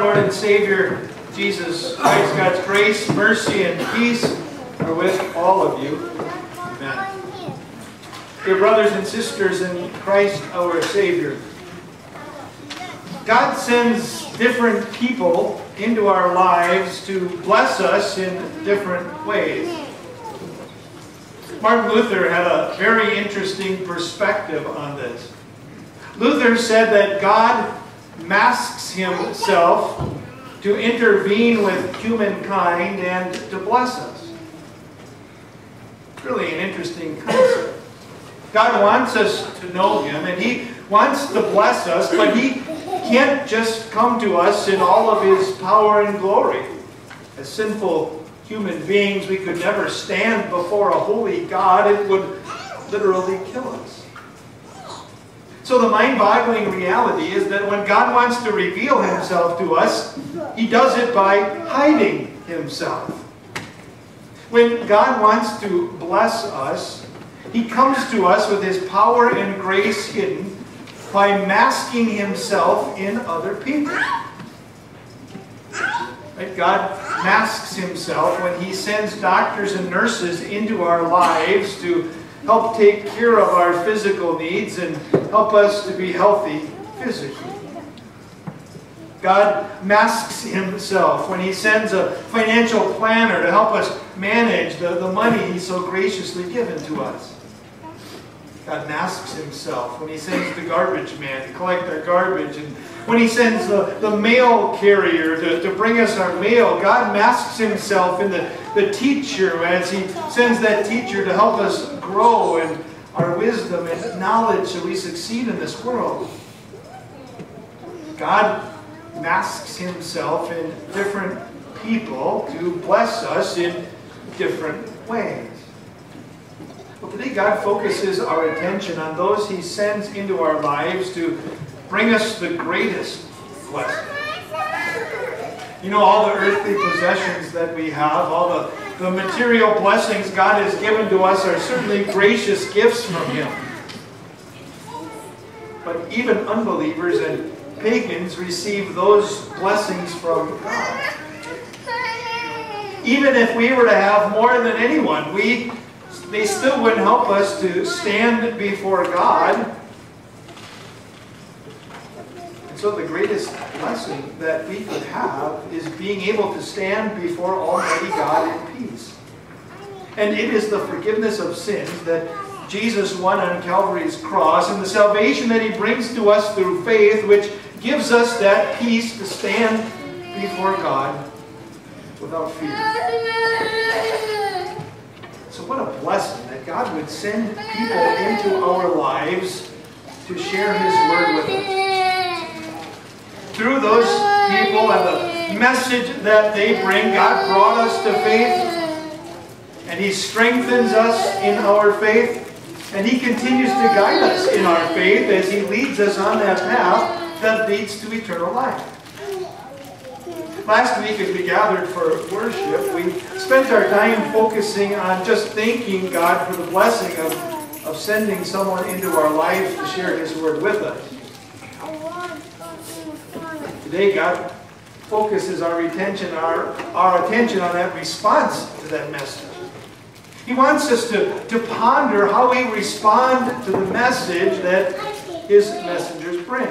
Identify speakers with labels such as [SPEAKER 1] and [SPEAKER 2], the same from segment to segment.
[SPEAKER 1] Lord and Savior, Jesus Christ, God's grace, mercy, and peace are with all of you. Amen. Dear brothers and sisters in Christ our Savior, God sends different people into our lives to bless us in different ways. Martin Luther had a very interesting perspective on this. Luther said that God masks himself to intervene with humankind and to bless us. Really an interesting concept. God wants us to know Him, and He wants to bless us, but He can't just come to us in all of His power and glory. As sinful human beings, we could never stand before a holy God. It would literally kill us. So the mind-boggling reality is that when God wants to reveal himself to us, he does it by hiding himself. When God wants to bless us, he comes to us with his power and grace hidden by masking himself in other people. Right? God masks himself when he sends doctors and nurses into our lives to help take care of our physical needs and help us to be healthy physically. God masks himself when he sends a financial planner to help us manage the, the money he's so graciously given to us. God masks himself when he sends the garbage man to collect our garbage and when he sends the, the mail carrier to, to bring us our mail. God masks himself in the, the teacher as he sends that teacher to help us grow in our wisdom and knowledge so we succeed in this world. God masks himself in different people to bless us in different ways. But today God focuses our attention on those he sends into our lives to bring us the greatest blessing. You know, all the earthly possessions that we have, all the, the material blessings God has given to us are certainly gracious gifts from Him. But even unbelievers and pagans receive those blessings from God. Even if we were to have more than anyone, we they still wouldn't help us to stand before God. And so the greatest blessing that we could have is being able to stand before Almighty God in peace. And it is the forgiveness of sins that Jesus won on Calvary's cross and the salvation that he brings to us through faith, which gives us that peace to stand before God without fear. So what a blessing that God would send people into our lives to share his word with us. Through those people and the message that they bring, God brought us to faith and he strengthens us in our faith and he continues to guide us in our faith as he leads us on that path that leads to eternal life. Last week as we gathered for worship, we spent our time focusing on just thanking God for the blessing of, of sending someone into our lives to share His Word with us. Today, God focuses our attention, our, our attention on that response to that message. He wants us to, to ponder how we respond to the message that His messengers bring.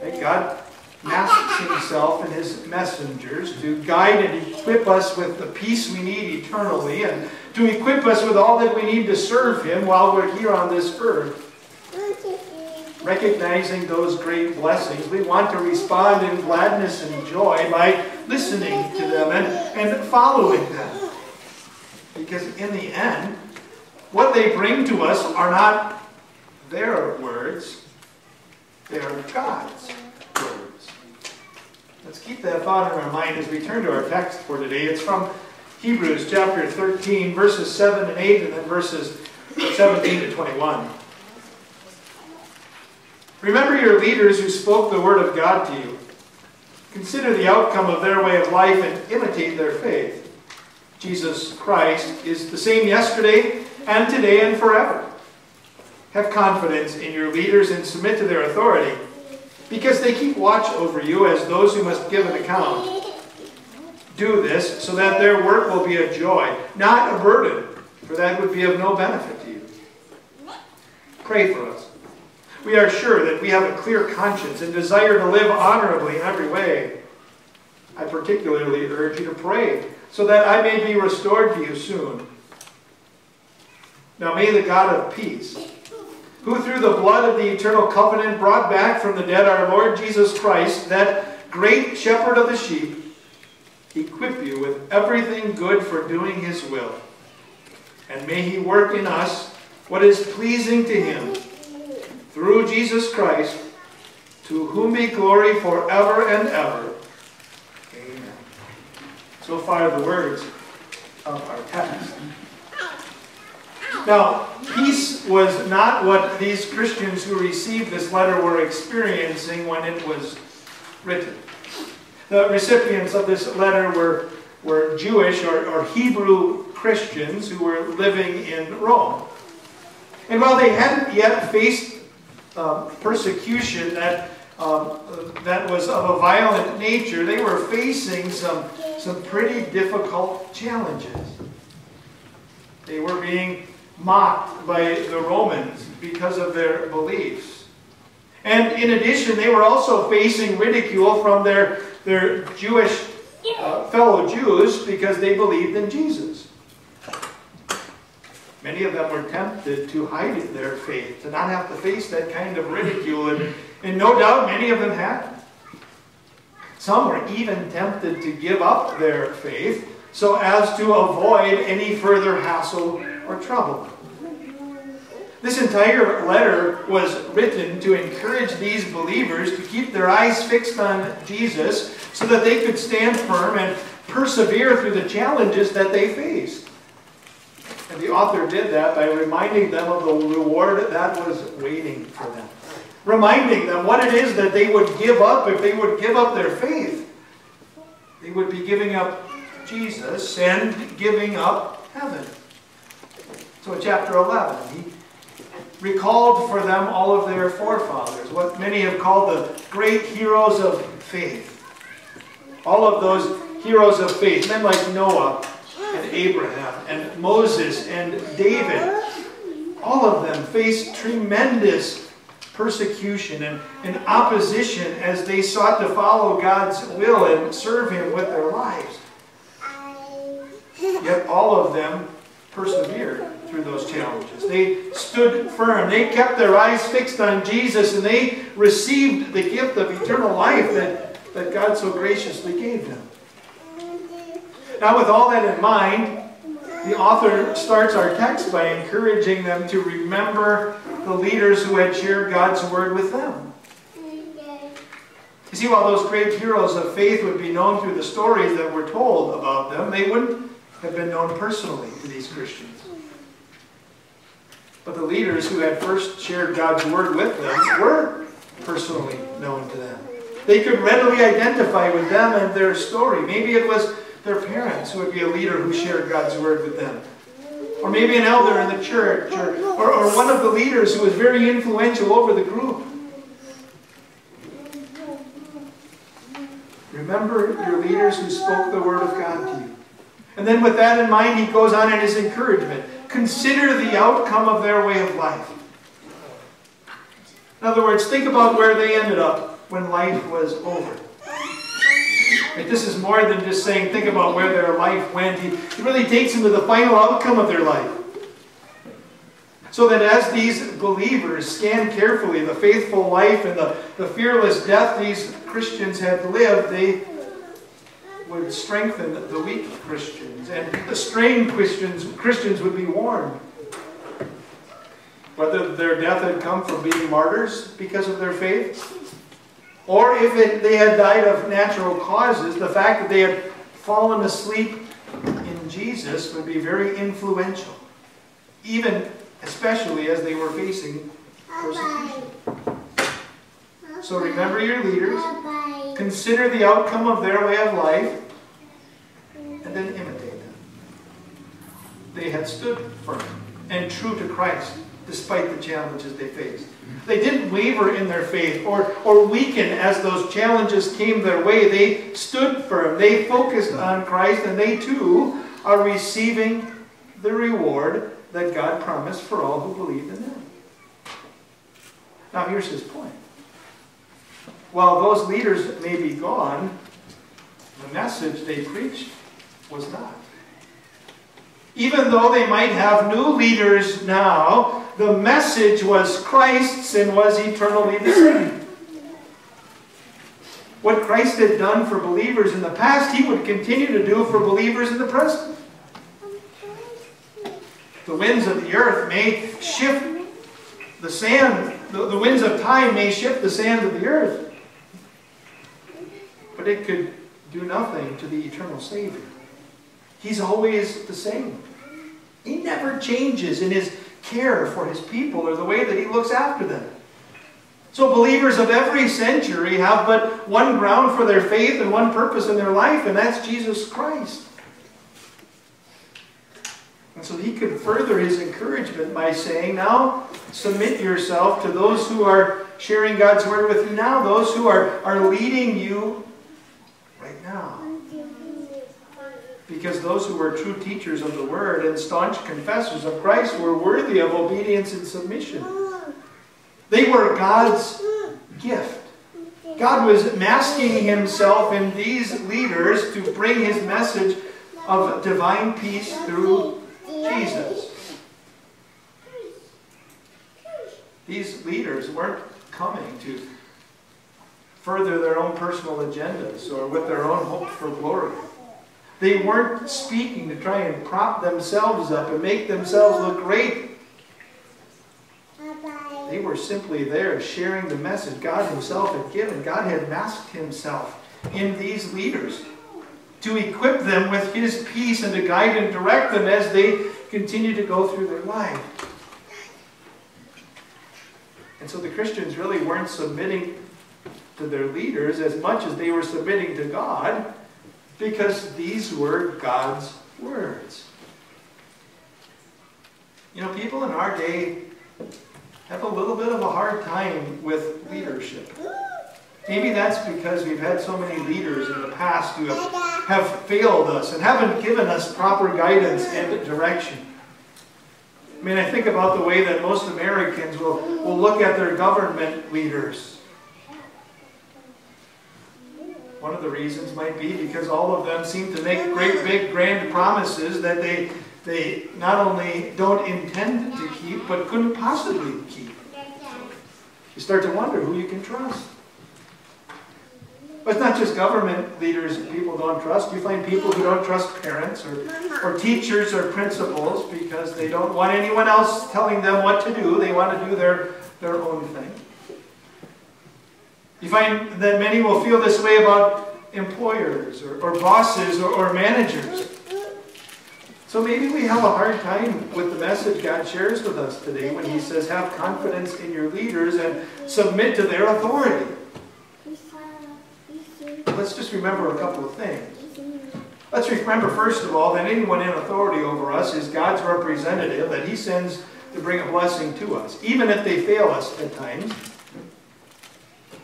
[SPEAKER 1] Okay, God masks himself and his messengers to guide and equip us with the peace we need eternally and to equip us with all that we need to serve him while we're here on this earth. Recognizing those great blessings, we want to respond in gladness and joy by listening to them and, and following them. Because in the end, what they bring to us are not their words, they are God's words. Let's keep that thought in our mind as we turn to our text for today. It's from Hebrews chapter 13, verses 7 and 8, and then verses 17 to 21. Remember your leaders who spoke the word of God to you. Consider the outcome of their way of life and imitate their faith. Jesus Christ is the same yesterday and today and forever. Have confidence in your leaders and submit to their authority because they keep watch over you as those who must give an account. Do this so that their work will be a joy, not a burden, for that would be of no benefit to you. Pray for us. We are sure that we have a clear conscience and desire to live honorably in every way. I particularly urge you to pray so that I may be restored to you soon. Now may the God of peace, who through the blood of the eternal covenant brought back from the dead our Lord Jesus Christ, that great shepherd of the sheep, equip you with everything good for doing his will. And may he work in us what is pleasing to him, through Jesus Christ, to whom be glory forever and ever. Amen. So far the words of our text. Now, peace was not what these Christians who received this letter were experiencing when it was written. The recipients of this letter were, were Jewish or, or Hebrew Christians who were living in Rome. And while they hadn't yet faced uh, persecution that, um, that was of a violent nature, they were facing some, some pretty difficult challenges. They were being mocked by the Romans because of their beliefs. And in addition, they were also facing ridicule from their, their Jewish uh, fellow Jews because they believed in Jesus. Many of them were tempted to hide their faith, to not have to face that kind of ridicule, and, and no doubt many of them had. Some were even tempted to give up their faith so as to avoid any further hassle or trouble. This entire letter was written to encourage these believers to keep their eyes fixed on Jesus so that they could stand firm and persevere through the challenges that they faced. And the author did that by reminding them of the reward that was waiting for them. Reminding them what it is that they would give up if they would give up their faith. They would be giving up Jesus and giving up heaven. So in chapter 11, he recalled for them all of their forefathers, what many have called the great heroes of faith. All of those heroes of faith, men like Noah and Abraham and Moses and David, all of them faced tremendous persecution and, and opposition as they sought to follow God's will and serve Him with their lives. Yet all of them persevered through those challenges. They stood firm. They kept their eyes fixed on Jesus and they received the gift of eternal life that, that God so graciously gave them. Now, with all that in mind, the author starts our text by encouraging them to remember the leaders who had shared God's word with them. You see, while those great heroes of faith would be known through the stories that were told about them, they wouldn't have been known personally to these Christians. But the leaders who had first shared God's word with them were personally known to them. They could readily identify with them and their story. Maybe it was their parents who would be a leader who shared God's word with them. Or maybe an elder in the church, or, or, or one of the leaders who was very influential over the group. Remember your leaders who spoke the word of God to you. And then with that in mind, he goes on in his encouragement. Consider the outcome of their way of life. In other words, think about where they ended up when life was over. This is more than just saying, think about where their life went. He, he really takes them to the final outcome of their life. So that as these believers scan carefully the faithful life and the, the fearless death these Christians had lived, they would strengthen the weak Christians, and the strained Christians, Christians would be warned. Whether their death had come from being martyrs because of their faith, or if it, they had died of natural causes, the fact that they had fallen asleep in Jesus would be very influential, even especially as they were facing persecution. So remember your leaders, consider the outcome of their way of life, and then imitate them. They had stood firm and true to Christ despite the challenges they faced. They didn't waver in their faith or, or weaken as those challenges came their way. They stood firm. They focused on Christ, and they too are receiving the reward that God promised for all who believe in Him. Now, here's his point. While those leaders may be gone, the message they preached was not. Even though they might have new leaders now, the message was Christ's and was eternally the same. What Christ had done for believers in the past, he would continue to do for believers in the present. The winds of the earth may shift the sand, the, the winds of time may shift the sand of the earth, but it could do nothing to the eternal Savior. He's always the same. He never changes in his care for his people or the way that he looks after them. So believers of every century have but one ground for their faith and one purpose in their life, and that's Jesus Christ. And so he could further his encouragement by saying, Now submit yourself to those who are sharing God's word with you now, those who are, are leading you right now. Because those who were true teachers of the word and staunch confessors of Christ were worthy of obedience and submission. They were God's gift. God was masking himself in these leaders to bring his message of divine peace through Jesus. These leaders weren't coming to further their own personal agendas or with their own hope for glory. They weren't speaking to try and prop themselves up and make themselves look great. They were simply there sharing the message God Himself had given. God had masked Himself in these leaders to equip them with His peace and to guide and direct them as they continue to go through their life. And so the Christians really weren't submitting to their leaders as much as they were submitting to God because these were God's words. You know, people in our day have a little bit of a hard time with leadership. Maybe that's because we've had so many leaders in the past who have, have failed us and haven't given us proper guidance and direction. I mean, I think about the way that most Americans will, will look at their government leaders one of the reasons might be because all of them seem to make great, big, grand promises that they, they not only don't intend to keep, but couldn't possibly keep. You start to wonder who you can trust. But it's not just government leaders people don't trust. You find people who don't trust parents or, or teachers or principals because they don't want anyone else telling them what to do. They want to do their, their own thing. You find that many will feel this way about employers or, or bosses or, or managers. So maybe we have a hard time with the message God shares with us today when He says, have confidence in your leaders and submit to their authority. Let's just remember a couple of things. Let's remember, first of all, that anyone in authority over us is God's representative that He sends to bring a blessing to us, even if they fail us at times.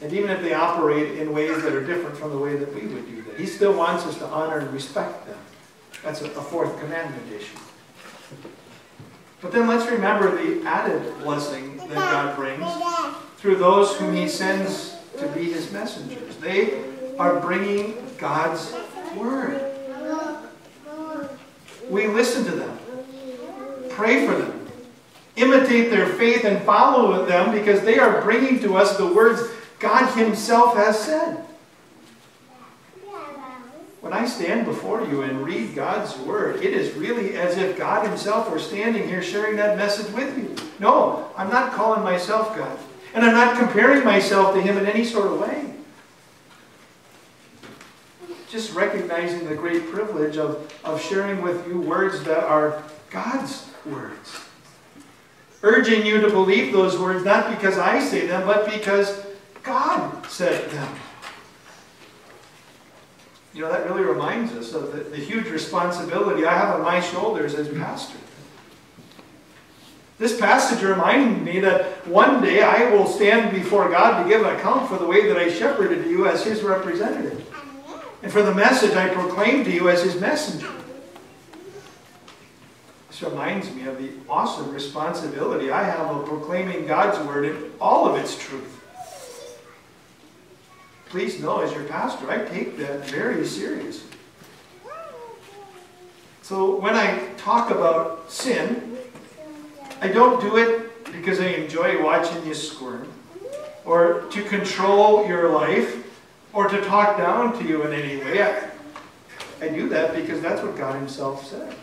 [SPEAKER 1] And even if they operate in ways that are different from the way that we would do that, he still wants us to honor and respect them. That's a, fourth commandment issue. But then let's remember the added blessing that God brings through those whom he sends to be his messengers. They are bringing God's word. We listen to them, pray for them, imitate their faith, and follow them because they are bringing to us the words God Himself has said. When I stand before you and read God's Word, it is really as if God Himself were standing here sharing that message with you. No, I'm not calling myself God. And I'm not comparing myself to Him in any sort of way. Just recognizing the great privilege of, of sharing with you words that are God's words. Urging you to believe those words, not because I say them, but because God said them. You know, that really reminds us of the, the huge responsibility I have on my shoulders as pastor. This passage reminded me that one day I will stand before God to give an account for the way that I shepherded you as His representative. And for the message I proclaimed to you as His messenger. This reminds me of the awesome responsibility I have of proclaiming God's Word in all of its truth. Please know, as your pastor, I take that very seriously. So when I talk about sin, I don't do it because I enjoy watching you squirm, or to control your life, or to talk down to you in any way. I, I do that because that's what God Himself said.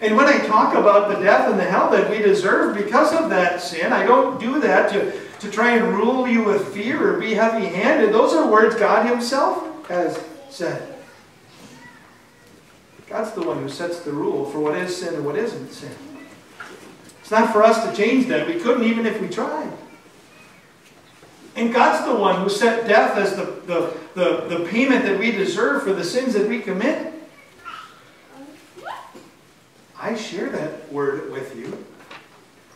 [SPEAKER 1] And when I talk about the death and the hell that we deserve because of that sin, I don't do that to, to try and rule you with fear or be heavy handed. Those are words God Himself has said. God's the one who sets the rule for what is sin and what isn't sin. It's not for us to change that. We couldn't even if we tried. And God's the one who set death as the, the, the, the payment that we deserve for the sins that we commit. I share that word with you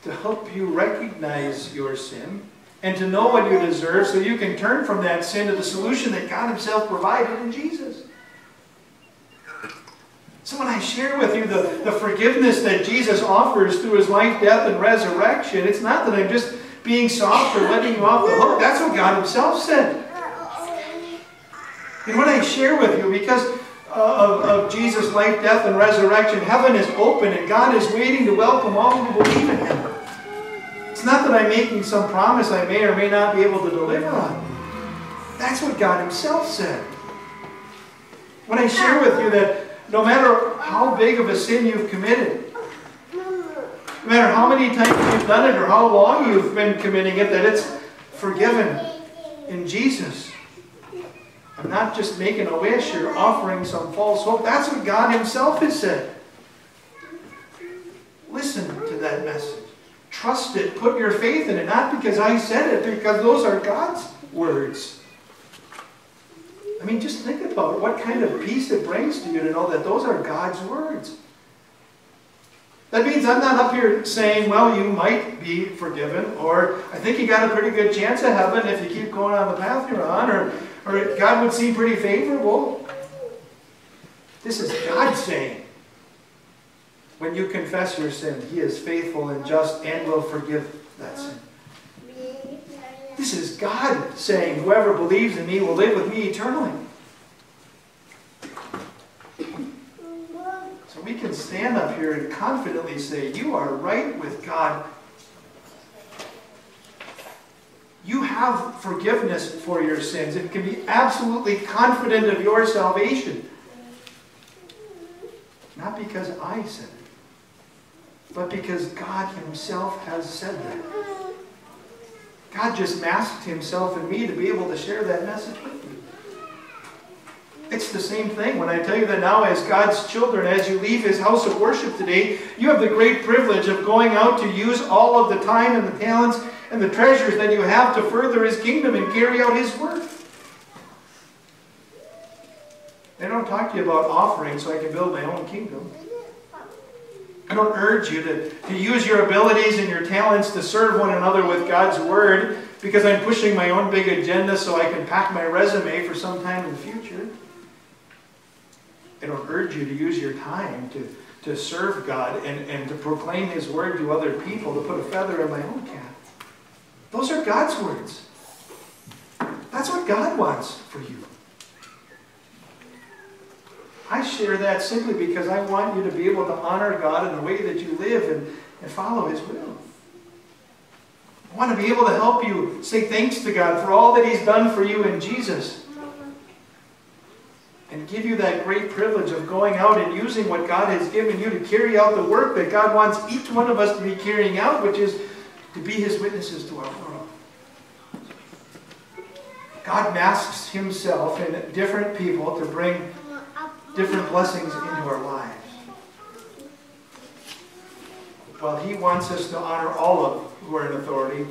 [SPEAKER 1] to help you recognize your sin and to know what you deserve so you can turn from that sin to the solution that God Himself provided in Jesus. So when I share with you the, the forgiveness that Jesus offers through His life, death, and resurrection, it's not that I'm just being soft or letting you off the hook. That's what God Himself said. And when I share with you, because of, of Jesus' life, death, and resurrection, heaven is open and God is waiting to welcome all who believe in Him. It's not that I'm making some promise I may or may not be able to deliver on. That's what God Himself said. When I share with you that no matter how big of a sin you've committed, no matter how many times you've done it or how long you've been committing it, that it's forgiven in Jesus. I'm not just making a wish or offering some false hope. That's what God Himself has said. Listen to that message. Trust it. Put your faith in it. Not because I said it, because those are God's words. I mean, just think about what kind of peace it brings to you to know that those are God's words. That means I'm not up here saying, well, you might be forgiven, or I think you got a pretty good chance of heaven if you keep going on the path you're on, or or God would seem pretty favorable. This is God saying, when you confess your sin, He is faithful and just and will forgive that sin. This is God saying, whoever believes in me will live with me eternally. So we can stand up here and confidently say, you are right with God you have forgiveness for your sins and can be absolutely confident of your salvation. Not because I said it, but because God Himself has said that. God just masked Himself in me to be able to share that message with you. It's the same thing when I tell you that now, as God's children, as you leave His house of worship today, you have the great privilege of going out to use all of the time and the talents and the treasures that you have to further His kingdom and carry out His work. They don't talk to you about offering so I can build my own kingdom. I don't urge you to, to use your abilities and your talents to serve one another with God's Word because I'm pushing my own big agenda so I can pack my resume for some time in the future. I don't urge you to use your time to, to serve God and, and to proclaim His Word to other people, to put a feather in my own cap. Those are God's words. That's what God wants for you. I share that simply because I want you to be able to honor God in the way that you live and, and follow His will. I want to be able to help you say thanks to God for all that He's done for you in Jesus. And give you that great privilege of going out and using what God has given you to carry out the work that God wants each one of us to be carrying out, which is to be his witnesses to our world. God masks himself in different people to bring different blessings into our lives. While he wants us to honor all of who are in authority,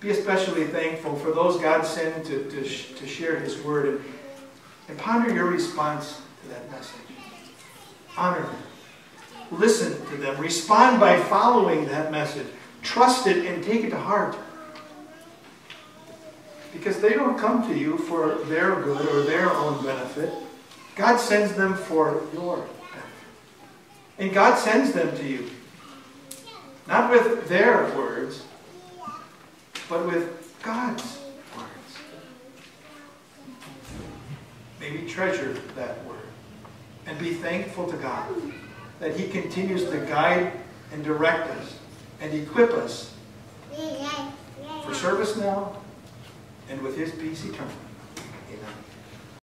[SPEAKER 1] be especially thankful for those God sent to, to, to share his word and, and ponder your response to that message. Honor them. listen to them. Respond by following that message. Trust it and take it to heart. Because they don't come to you for their good or their own benefit. God sends them for your benefit. And God sends them to you. Not with their words, but with God's words. Maybe treasure that word and be thankful to God that He continues to guide and direct us and equip us for service now and with His peace eternally.